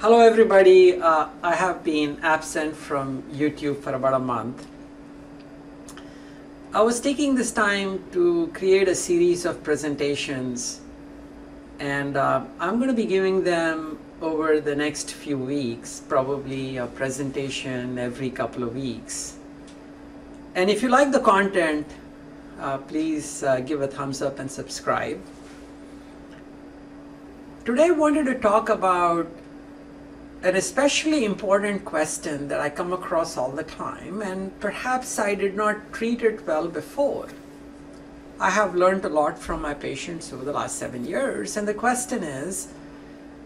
Hello, everybody. Uh, I have been absent from YouTube for about a month. I was taking this time to create a series of presentations, and uh, I'm going to be giving them over the next few weeks, probably a presentation every couple of weeks. And if you like the content, uh, please uh, give a thumbs up and subscribe. Today, I wanted to talk about an especially important question that I come across all the time, and perhaps I did not treat it well before. I have learned a lot from my patients over the last seven years, and the question is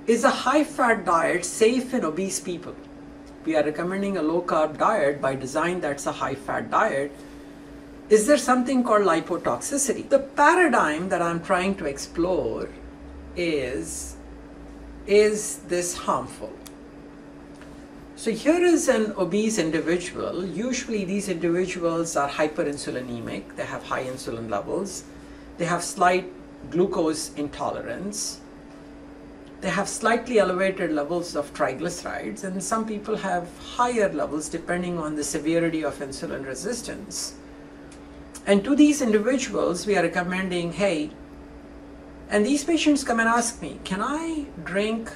Is a high fat diet safe in obese people? We are recommending a low carb diet by design that's a high fat diet. Is there something called lipotoxicity? The paradigm that I'm trying to explore is Is this harmful? So here is an obese individual. Usually these individuals are hyperinsulinemic. They have high insulin levels. They have slight glucose intolerance. They have slightly elevated levels of triglycerides and some people have higher levels depending on the severity of insulin resistance. And to these individuals, we are recommending, hey, and these patients come and ask me, can I drink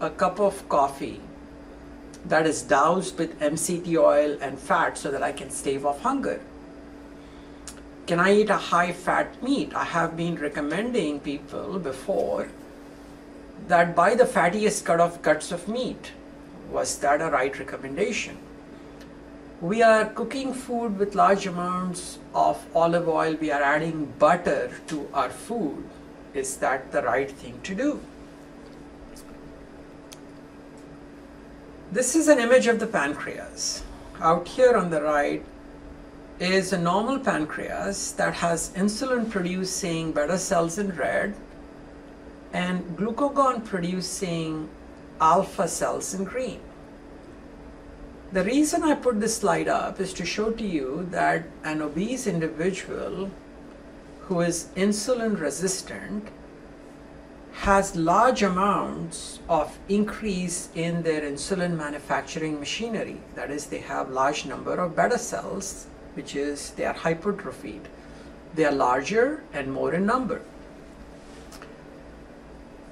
a cup of coffee that is doused with MCT oil and fat so that I can stave off hunger? Can I eat a high fat meat? I have been recommending people before that buy the fattiest cut of cuts of meat. Was that a right recommendation? We are cooking food with large amounts of olive oil. We are adding butter to our food. Is that the right thing to do? This is an image of the pancreas. Out here on the right is a normal pancreas that has insulin producing beta cells in red and glucagon producing alpha cells in green. The reason I put this slide up is to show to you that an obese individual who is insulin resistant has large amounts of increase in their insulin manufacturing machinery. That is, they have large number of beta cells, which is they are hypertrophied. They are larger and more in number.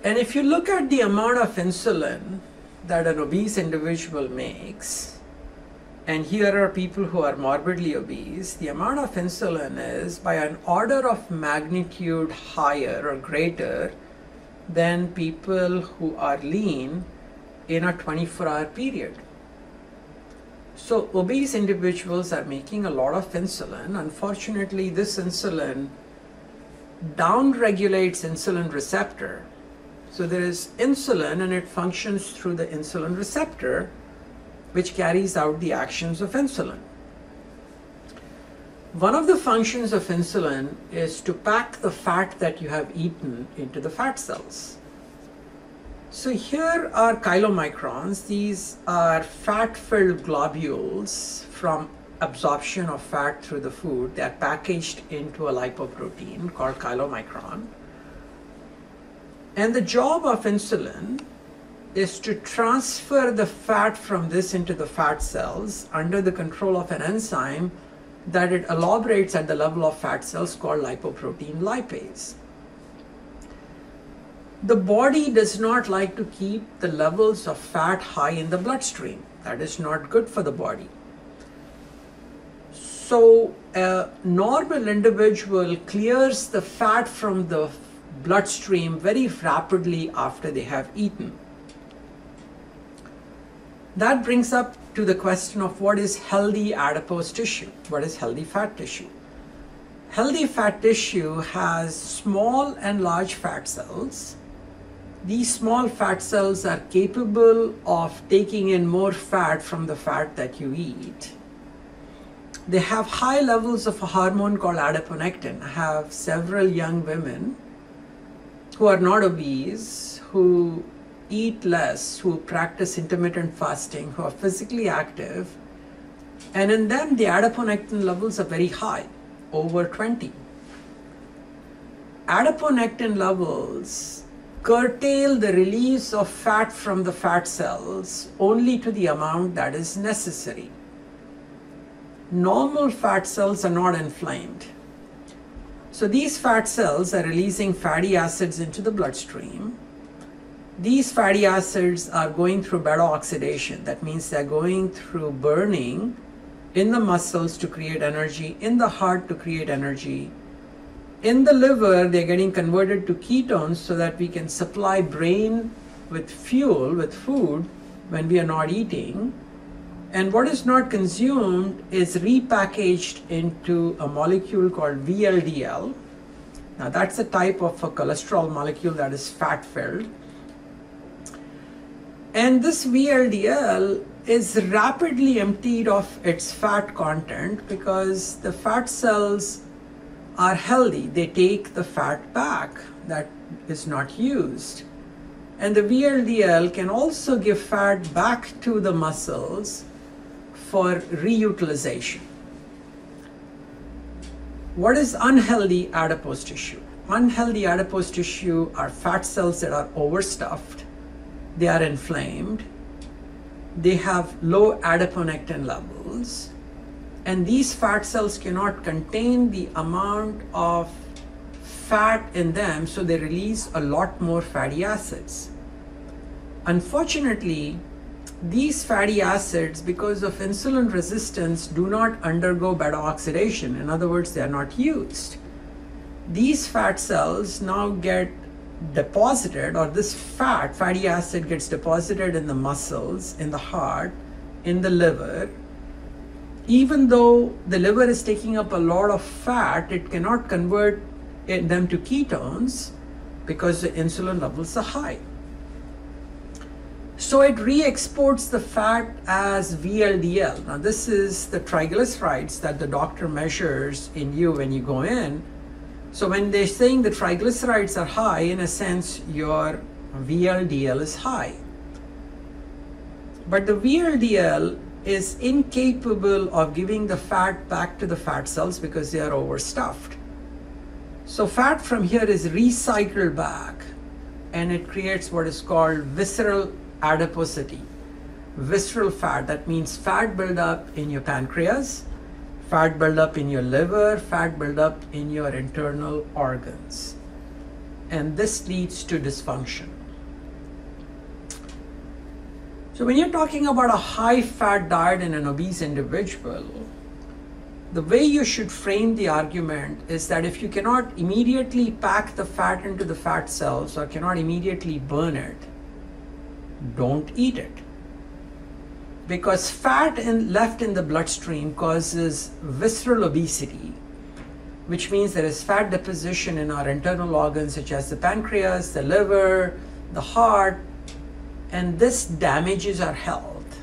And if you look at the amount of insulin that an obese individual makes, and here are people who are morbidly obese, the amount of insulin is by an order of magnitude higher or greater than people who are lean in a 24 hour period. So, obese individuals are making a lot of insulin. Unfortunately, this insulin downregulates insulin receptor. So, there is insulin and it functions through the insulin receptor, which carries out the actions of insulin. One of the functions of insulin is to pack the fat that you have eaten into the fat cells. So here are chylomicrons. These are fat-filled globules from absorption of fat through the food. They are packaged into a lipoprotein called chylomicron. And the job of insulin is to transfer the fat from this into the fat cells under the control of an enzyme that it elaborates at the level of fat cells called lipoprotein lipase. The body does not like to keep the levels of fat high in the bloodstream. That is not good for the body. So, a normal individual clears the fat from the bloodstream very rapidly after they have eaten. That brings up to the question of what is healthy adipose tissue? What is healthy fat tissue? Healthy fat tissue has small and large fat cells. These small fat cells are capable of taking in more fat from the fat that you eat. They have high levels of a hormone called adiponectin. I have several young women who are not obese, who eat less, who practice intermittent fasting, who are physically active, and in them the adiponectin levels are very high, over 20. Adiponectin levels curtail the release of fat from the fat cells only to the amount that is necessary. Normal fat cells are not inflamed. So these fat cells are releasing fatty acids into the bloodstream. These fatty acids are going through beta oxidation. That means they're going through burning in the muscles to create energy, in the heart to create energy, in the liver, they're getting converted to ketones so that we can supply brain with fuel, with food, when we are not eating. And what is not consumed is repackaged into a molecule called VLDL. Now, that's a type of a cholesterol molecule that is fat filled. And this VLDL is rapidly emptied of its fat content because the fat cells are healthy. They take the fat back that is not used. And the VLDL can also give fat back to the muscles for reutilization. What is unhealthy adipose tissue? Unhealthy adipose tissue are fat cells that are overstuffed, they are inflamed, they have low adiponectin levels, and these fat cells cannot contain the amount of fat in them, so they release a lot more fatty acids. Unfortunately, these fatty acids, because of insulin resistance, do not undergo beta oxidation. In other words, they are not used. These fat cells now get deposited, or this fat, fatty acid, gets deposited in the muscles, in the heart, in the liver, even though the liver is taking up a lot of fat, it cannot convert it, them to ketones because the insulin levels are high. So it re-exports the fat as VLDL. Now this is the triglycerides that the doctor measures in you when you go in. So when they're saying the triglycerides are high, in a sense, your VLDL is high. But the VLDL is incapable of giving the fat back to the fat cells because they are overstuffed. So fat from here is recycled back and it creates what is called visceral adiposity. Visceral fat, that means fat buildup in your pancreas, fat buildup in your liver, fat buildup in your internal organs. And this leads to dysfunction. So when you're talking about a high fat diet in an obese individual, the way you should frame the argument is that if you cannot immediately pack the fat into the fat cells or cannot immediately burn it, don't eat it. Because fat in, left in the bloodstream causes visceral obesity, which means there is fat deposition in our internal organs such as the pancreas, the liver, the heart, and this damages our health.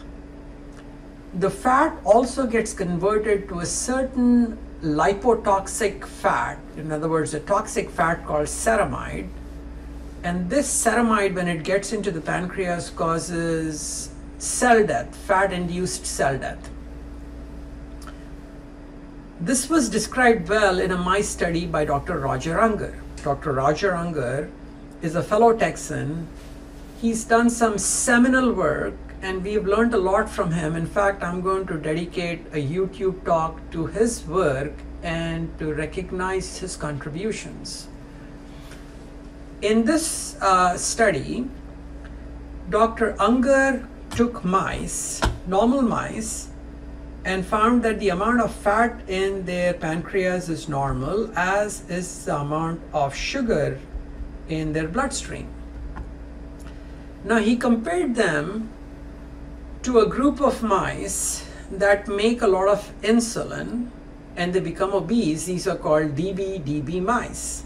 The fat also gets converted to a certain lipotoxic fat, in other words, a toxic fat called ceramide. And this ceramide, when it gets into the pancreas, causes cell death, fat induced cell death. This was described well in a mice study by Dr. Roger Unger. Dr. Roger Unger is a fellow Texan he's done some seminal work and we've learned a lot from him. In fact, I'm going to dedicate a YouTube talk to his work and to recognize his contributions. In this uh, study, Dr. Unger took mice, normal mice, and found that the amount of fat in their pancreas is normal, as is the amount of sugar in their bloodstream. Now he compared them to a group of mice that make a lot of insulin and they become obese. These are called DB DB mice.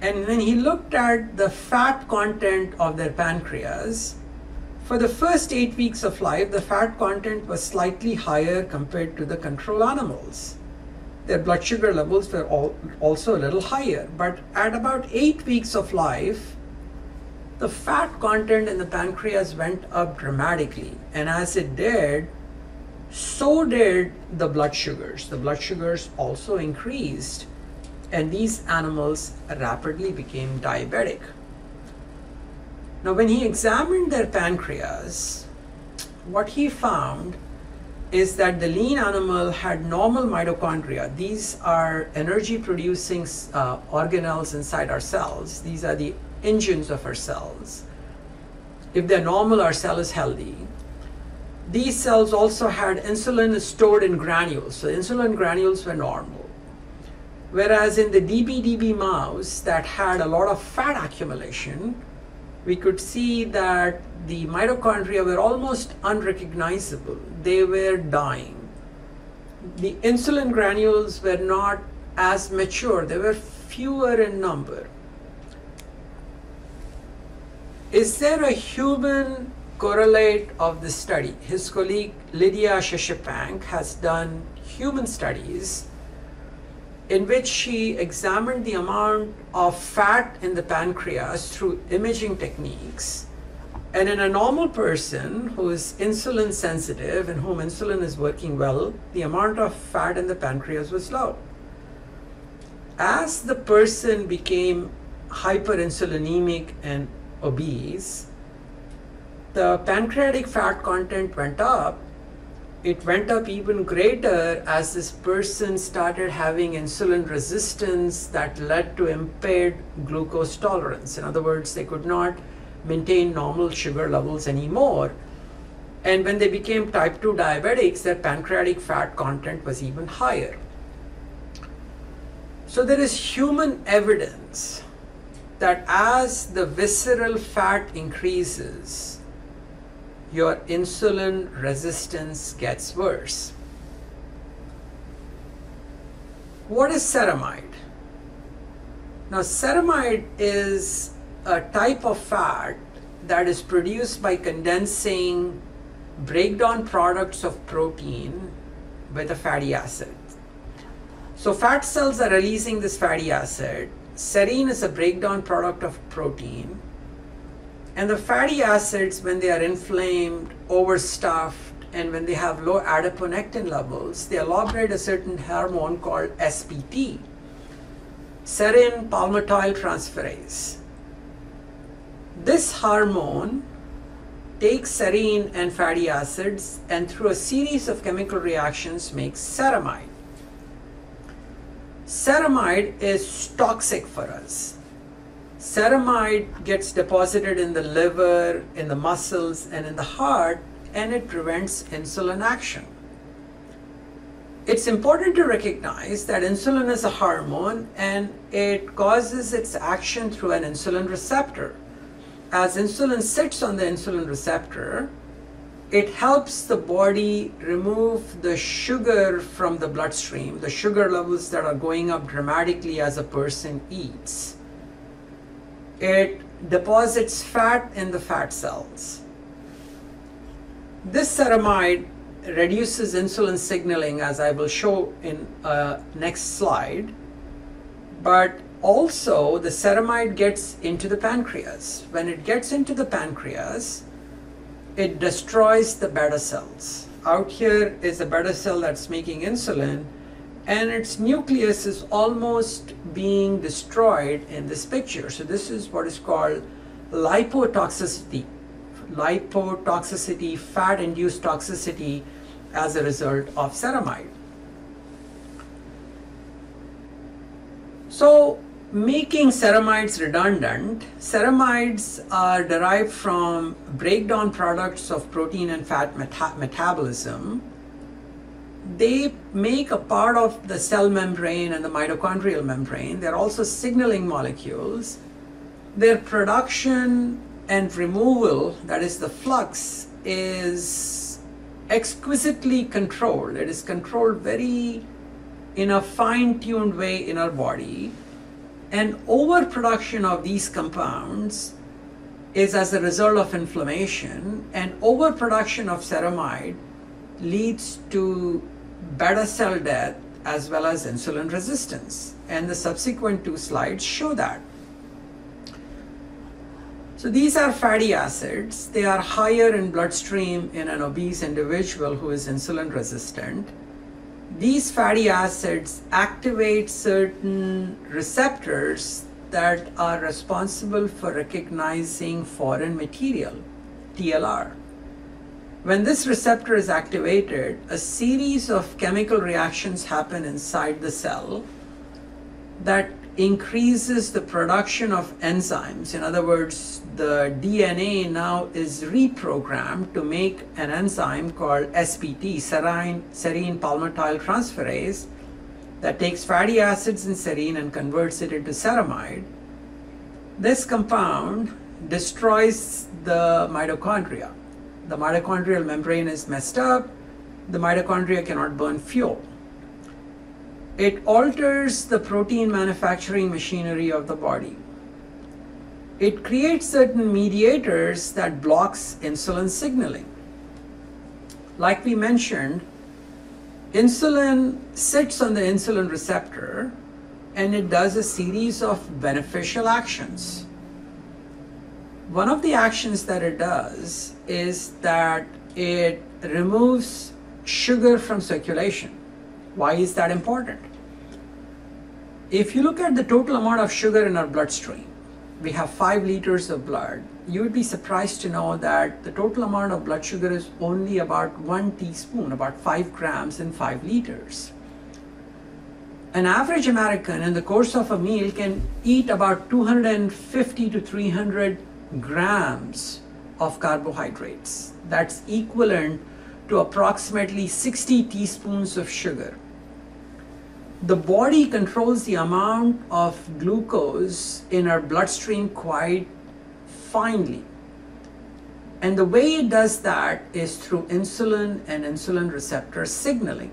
And when he looked at the fat content of their pancreas, for the first eight weeks of life, the fat content was slightly higher compared to the control animals. Their blood sugar levels were also a little higher, but at about eight weeks of life, the fat content in the pancreas went up dramatically. And as it did, so did the blood sugars. The blood sugars also increased, and these animals rapidly became diabetic. Now, when he examined their pancreas, what he found is that the lean animal had normal mitochondria. These are energy producing uh, organelles inside our cells. These are the engines of our cells. If they're normal, our cell is healthy. These cells also had insulin stored in granules. So insulin granules were normal. Whereas in the DBDB mouse that had a lot of fat accumulation, we could see that the mitochondria were almost unrecognizable. They were dying. The insulin granules were not as mature, they were fewer in number. Is there a human correlate of this study? His colleague Lidia Szczepaniak has done human studies in which she examined the amount of fat in the pancreas through imaging techniques. And in a normal person who is insulin sensitive and whom insulin is working well, the amount of fat in the pancreas was low. As the person became hyperinsulinemic and obese, the pancreatic fat content went up it went up even greater as this person started having insulin resistance that led to impaired glucose tolerance. In other words, they could not maintain normal sugar levels anymore. And when they became type 2 diabetics, their pancreatic fat content was even higher. So there is human evidence that as the visceral fat increases, your insulin resistance gets worse. What is ceramide? Now, ceramide is a type of fat that is produced by condensing breakdown products of protein with a fatty acid. So, fat cells are releasing this fatty acid. Serine is a breakdown product of protein and the fatty acids, when they are inflamed, overstuffed, and when they have low adiponectin levels, they elaborate a certain hormone called SPT, serine palmitoyl transferase. This hormone takes serine and fatty acids and through a series of chemical reactions makes ceramide. Ceramide is toxic for us ceramide gets deposited in the liver, in the muscles, and in the heart, and it prevents insulin action. It's important to recognize that insulin is a hormone and it causes its action through an insulin receptor. As insulin sits on the insulin receptor, it helps the body remove the sugar from the bloodstream, the sugar levels that are going up dramatically as a person eats it deposits fat in the fat cells. This ceramide reduces insulin signaling as I will show in uh, next slide, but also the ceramide gets into the pancreas. When it gets into the pancreas, it destroys the beta cells. Out here is a beta cell that's making insulin and its nucleus is almost being destroyed in this picture. So this is what is called lipotoxicity, lipotoxicity, fat-induced toxicity as a result of ceramide. So making ceramides redundant, ceramides are derived from breakdown products of protein and fat meta metabolism they make a part of the cell membrane and the mitochondrial membrane. They're also signaling molecules. Their production and removal, that is the flux, is exquisitely controlled. It is controlled very in a fine-tuned way in our body. And overproduction of these compounds is as a result of inflammation, and overproduction of ceramide leads to beta cell death as well as insulin resistance. And the subsequent two slides show that. So these are fatty acids. They are higher in bloodstream in an obese individual who is insulin resistant. These fatty acids activate certain receptors that are responsible for recognizing foreign material, TLR. When this receptor is activated, a series of chemical reactions happen inside the cell that increases the production of enzymes. In other words, the DNA now is reprogrammed to make an enzyme called SPT, serine, serine palmitoyl transferase, that takes fatty acids in serine and converts it into ceramide. This compound destroys the mitochondria. The mitochondrial membrane is messed up. The mitochondria cannot burn fuel. It alters the protein manufacturing machinery of the body. It creates certain mediators that blocks insulin signaling. Like we mentioned, insulin sits on the insulin receptor and it does a series of beneficial actions. One of the actions that it does is that it removes sugar from circulation. Why is that important? If you look at the total amount of sugar in our bloodstream, we have five liters of blood. You would be surprised to know that the total amount of blood sugar is only about one teaspoon, about five grams in five liters. An average American in the course of a meal can eat about 250 to 300 grams of carbohydrates. That's equivalent to approximately 60 teaspoons of sugar. The body controls the amount of glucose in our bloodstream quite finely. And the way it does that is through insulin and insulin receptor signaling.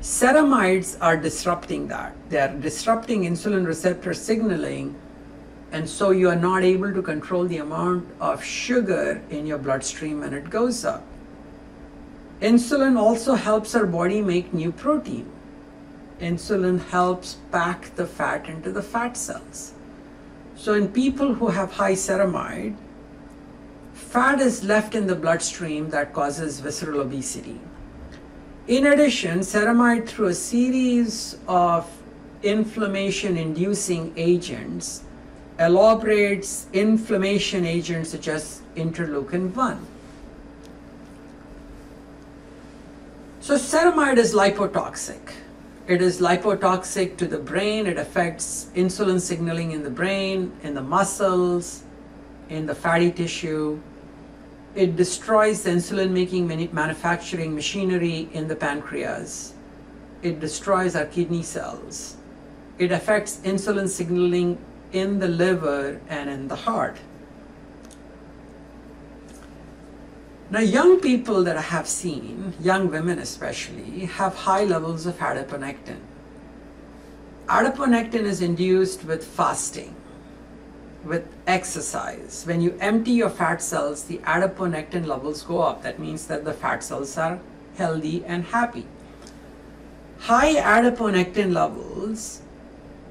Ceramides are disrupting that. They are disrupting insulin receptor signaling and so you are not able to control the amount of sugar in your bloodstream when it goes up. Insulin also helps our body make new protein. Insulin helps pack the fat into the fat cells. So, in people who have high ceramide, fat is left in the bloodstream that causes visceral obesity. In addition, ceramide, through a series of inflammation inducing agents, elaborates inflammation agents such as interleukin 1. So ceramide is lipotoxic. It is lipotoxic to the brain. It affects insulin signaling in the brain, in the muscles, in the fatty tissue. It destroys insulin making manufacturing machinery in the pancreas. It destroys our kidney cells. It affects insulin signaling in the liver and in the heart. Now, young people that I have seen, young women especially, have high levels of adiponectin. Adiponectin is induced with fasting, with exercise. When you empty your fat cells, the adiponectin levels go up. That means that the fat cells are healthy and happy. High adiponectin levels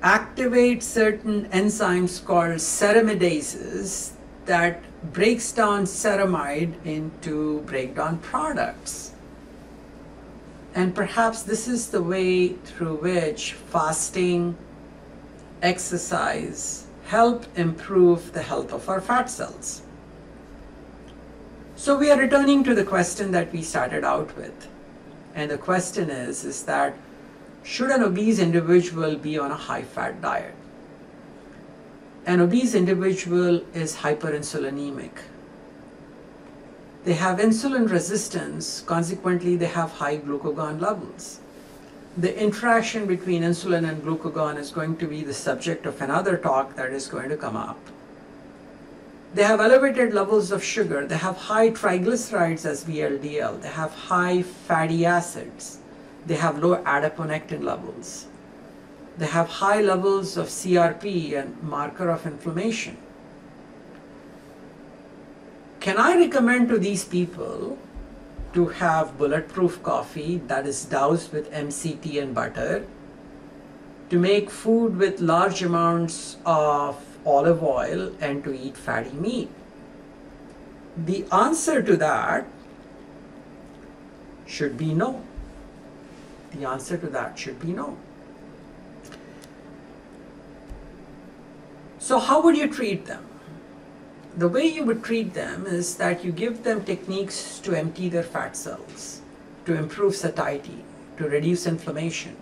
activate certain enzymes called ceramidases that breaks down ceramide into breakdown products. And perhaps this is the way through which fasting, exercise help improve the health of our fat cells. So we are returning to the question that we started out with. And the question is, is that should an obese individual be on a high fat diet? An obese individual is hyperinsulinemic. They have insulin resistance, consequently, they have high glucagon levels. The interaction between insulin and glucagon is going to be the subject of another talk that is going to come up. They have elevated levels of sugar, they have high triglycerides as VLDL, they have high fatty acids they have low adiponectin levels. They have high levels of CRP and marker of inflammation. Can I recommend to these people to have bulletproof coffee that is doused with MCT and butter, to make food with large amounts of olive oil, and to eat fatty meat? The answer to that should be no. The answer to that should be no. So, how would you treat them? The way you would treat them is that you give them techniques to empty their fat cells, to improve satiety, to reduce inflammation,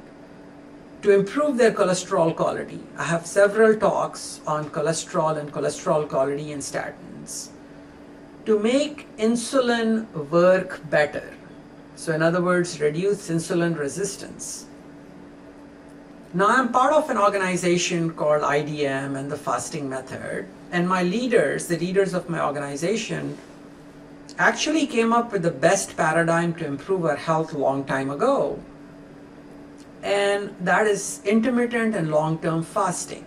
to improve their cholesterol quality. I have several talks on cholesterol and cholesterol quality and statins. To make insulin work better, so in other words, reduce insulin resistance. Now I'm part of an organization called IDM and the fasting method, and my leaders, the leaders of my organization, actually came up with the best paradigm to improve our health a long time ago and that is intermittent and long term fasting.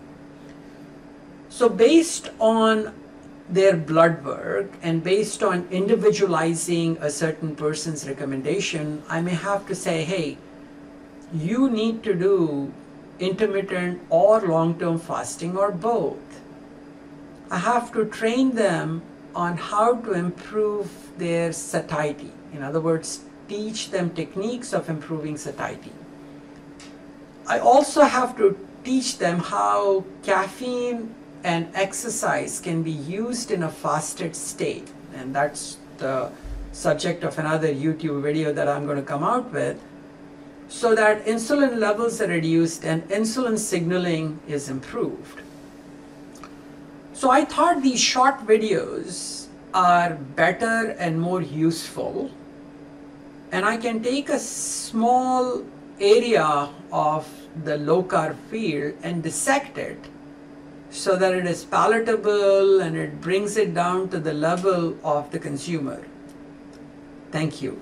So, based on their blood work and based on individualizing a certain person's recommendation, I may have to say, hey, you need to do intermittent or long term fasting or both. I have to train them on how to improve their satiety. In other words, teach them techniques of improving satiety. I also have to teach them how caffeine and exercise can be used in a fasted state. And that's the subject of another YouTube video that I'm going to come out with. So that insulin levels are reduced and insulin signaling is improved. So I thought these short videos are better and more useful. And I can take a small area of the low carb field and dissect it so that it is palatable and it brings it down to the level of the consumer. Thank you.